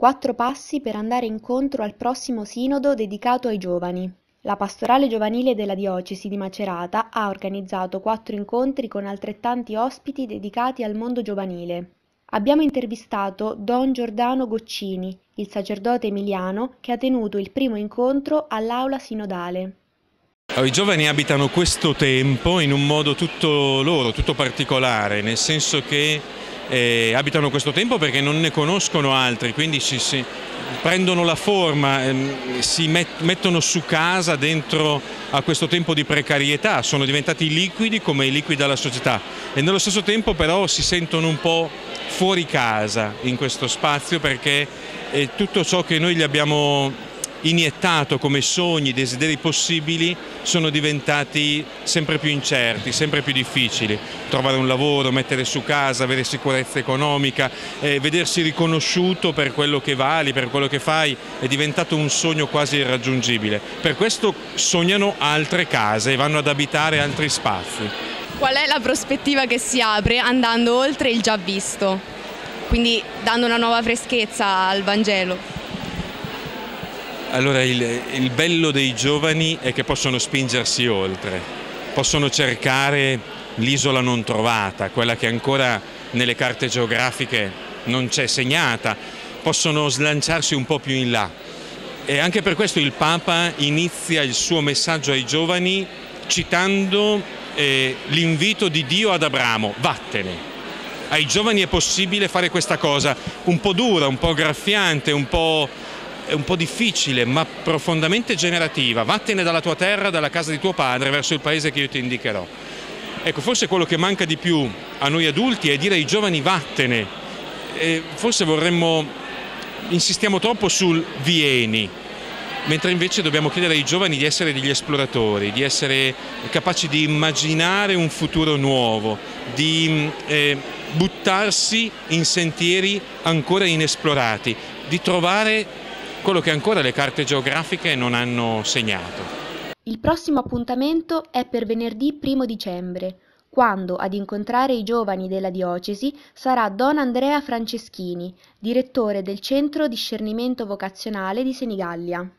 Quattro passi per andare incontro al prossimo sinodo dedicato ai giovani. La pastorale giovanile della diocesi di Macerata ha organizzato quattro incontri con altrettanti ospiti dedicati al mondo giovanile. Abbiamo intervistato Don Giordano Goccini, il sacerdote emiliano che ha tenuto il primo incontro all'aula sinodale. I giovani abitano questo tempo in un modo tutto loro, tutto particolare, nel senso che eh, abitano questo tempo perché non ne conoscono altri, quindi si, si prendono la forma, ehm, si met, mettono su casa dentro a questo tempo di precarietà, sono diventati liquidi come è liquida la società e nello stesso tempo però si sentono un po' fuori casa in questo spazio perché eh, tutto ciò che noi gli abbiamo iniettato come sogni, desideri possibili sono diventati sempre più incerti, sempre più difficili. Trovare un lavoro, mettere su casa, avere sicurezza economica, eh, vedersi riconosciuto per quello che vali, per quello che fai, è diventato un sogno quasi irraggiungibile. Per questo sognano altre case e vanno ad abitare altri spazi. Qual è la prospettiva che si apre andando oltre il già visto? Quindi dando una nuova freschezza al Vangelo? Allora il, il, bello dei giovani è che possono spingersi oltre, possono cercare l'isola non trovata, quella che ancora nelle carte geografiche non c'è segnata, possono slanciarsi un po' più in là. E anche per questo il Papa inizia il suo messaggio ai giovani citando eh, l'invito di Dio ad Abramo, vattene. Ai giovani è possibile fare questa cosa un po' dura, un po' graffiante, un po' è un po' difficile ma profondamente generativa, vattene dalla tua terra, dalla casa di tuo padre verso il paese che io ti indicherò. Ecco, forse quello che manca di più a noi adulti è dire ai giovani vattene, e forse vorremmo, insistiamo troppo sul vieni, mentre invece dobbiamo chiedere ai giovani di essere degli esploratori, di essere capaci di immaginare un futuro nuovo, di eh, buttarsi in sentieri ancora inesplorati, di trovare quello che ancora le carte geografiche non hanno segnato. Il prossimo appuntamento è per venerdì 1 dicembre, quando ad incontrare i giovani della diocesi sarà Don Andrea Franceschini, direttore del Centro Discernimento Vocazionale di Senigallia.